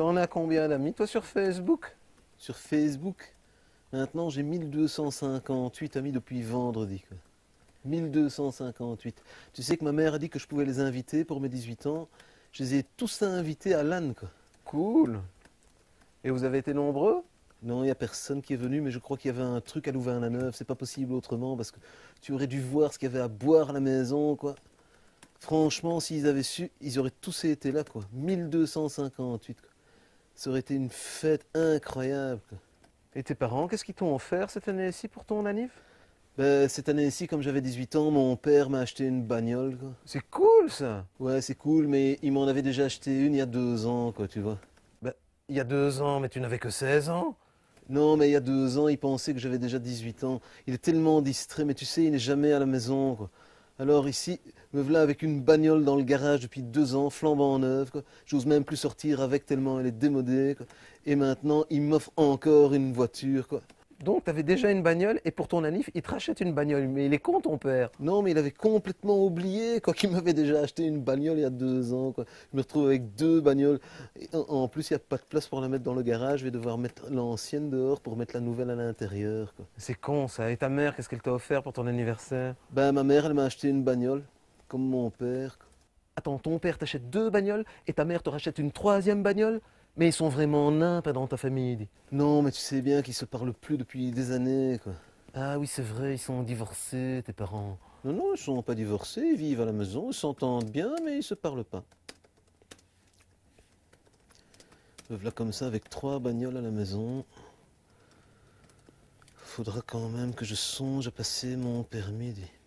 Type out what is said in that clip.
T'en as combien d'amis, toi, sur Facebook Sur Facebook, maintenant j'ai 1258 amis depuis vendredi. Quoi. 1258. Tu sais que ma mère a dit que je pouvais les inviter pour mes 18 ans. Je les ai tous invités à l'âne, quoi. Cool. Et vous avez été nombreux Non, il n'y a personne qui est venu, mais je crois qu'il y avait un truc à Louvain-la-Neuve. C'est pas possible autrement parce que tu aurais dû voir ce qu'il y avait à boire à la maison, quoi. Franchement, s'ils avaient su, ils auraient tous été là, quoi. 1258, quoi. Ça aurait été une fête incroyable. Et tes parents, qu'est-ce qu'ils t'ont offert cette année-ci pour ton anniv? Ben, cette année-ci, comme j'avais 18 ans, mon père m'a acheté une bagnole. C'est cool, ça Ouais, c'est cool, mais il m'en avait déjà acheté une il y a deux ans, quoi, tu vois. Ben, il y a deux ans, mais tu n'avais que 16 ans? Non, mais il y a deux ans, il pensait que j'avais déjà 18 ans. Il est tellement distrait, mais tu sais, il n'est jamais à la maison, quoi. Alors ici, me voilà avec une bagnole dans le garage depuis deux ans, flambant neuve. quoi. J'ose même plus sortir avec tellement elle est démodée. Et maintenant, il m'offre encore une voiture. Donc, tu avais déjà une bagnole, et pour ton anniv, il te rachète une bagnole. Mais il est con, ton père Non, mais il avait complètement oublié quoi, qu'il m'avait déjà acheté une bagnole il y a deux ans. Quoi. Je me retrouve avec deux bagnoles. Et en, plus, il n'y a pas de place pour la mettre dans le garage. Je vais devoir mettre l'ancienne dehors pour mettre la nouvelle à l'intérieur. C'est con, ça. Et ta mère, qu'est-ce qu'elle t'a offert pour ton anniversaire? Ben, ma mère, elle m'a acheté une bagnole, comme mon père. quoi. Attends, ton père t'achète deux bagnoles, et ta mère te rachète une troisième bagnole? Mais ils sont vraiment nains, pas dans ta famille. Non, mais tu sais bien qu'ils se parlent plus depuis des années. Quoi. Ah oui, c'est vrai, ils sont divorcés, tes parents. Non, non, ils sont pas divorcés, ils vivent à la maison, ils s'entendent bien, mais ils se parlent pas. Me voilà comme ça avec trois bagnoles à la maison. Faudra quand même que je songe à passer mon permis. dis.